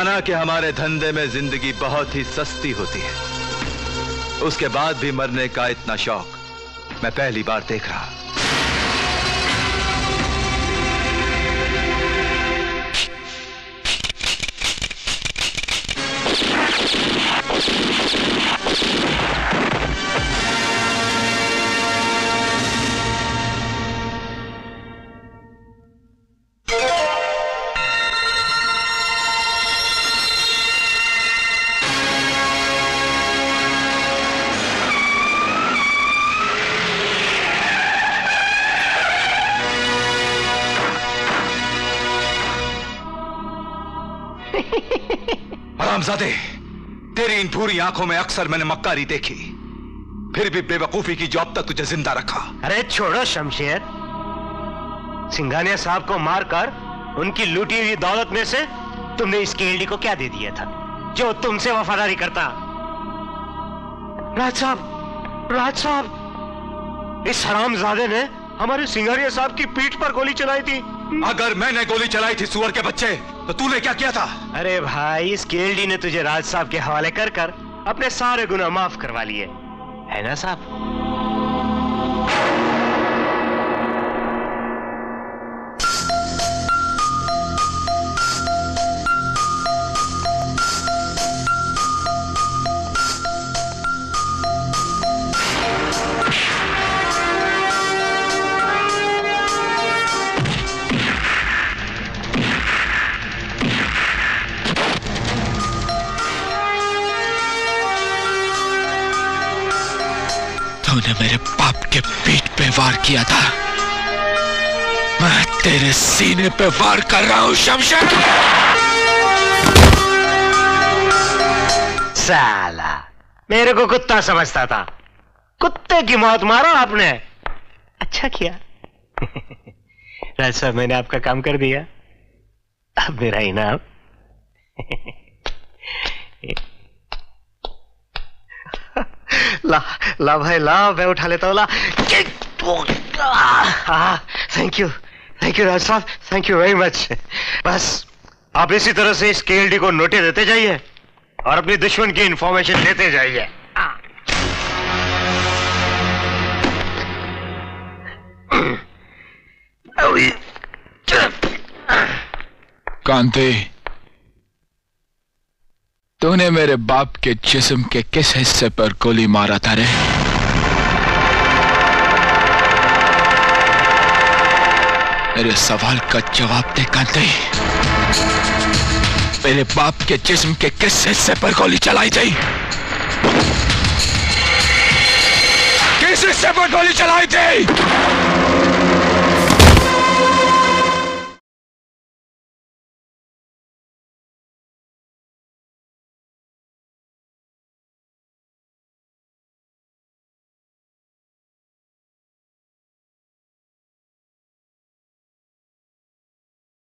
माना कि हमारे धंधे में ज़िंदगी बहुत ही सस्ती होती है। उसके बाद भी मरने का इतना शौक मैं पहली बार देख रहा। हरामजादे, तेरी इन भूरी आँखों में अक्सर मैंने मक्कारी देखी। फिर भी बेवकूफ़ी की जॉब तक तुझे ज़िंदा रखा। अरे छोड़ो शमशेर। सिंघानिया साहब को मारकर, उनकी लूटी हुई दौलत में से तुमने इस केल्डी को क्या दे दिया था? जो तुमसे वफादारी करता। राज साहब राज साहब, इस हरामजादे ने हमारे सिंघानिया साहब की पीठ पर गोली चलाई थी। अगर मैंने गोली चलाई थी सुअर के बच्चे तो तूने क्या किया था? अरे भाई, इस केलडी ने तुझे राज साहब के हवाले कर कर अपने सारे गुना माफ़ करवा लिए। है ना साहब? तूने मेरे पाप के पीठ पे वार किया था। मैं तेरे सीने पे वार कर रहा हूँ शमशेर साला मेरे को कुत्ता समझता था। कुत्ते की मौत मारो आपने। अच्छा किया। राज साहब मैंने आपका काम कर दिया। अब मेरा इनाम। ला ला भाई ला मैं उठा लेता हूँ, ला। Thank you thank you Raj साहब थैंक यू वेरी मच बस, आप इसी तरह से इस केएलडी को नोटे देते जाइए और अपने दुश्मन की इंफॉर्मेशन लेते जाइए। कांति तूने मेरे बाप के जिस्म के किस हिस्से पर गोली मारा था रे? मेरे सवाल का जवाब दे कांति मेरे बाप के जिस्म के किस हिस्से पर गोली चलाई थी किस हिस्से पर गोली चलाई थी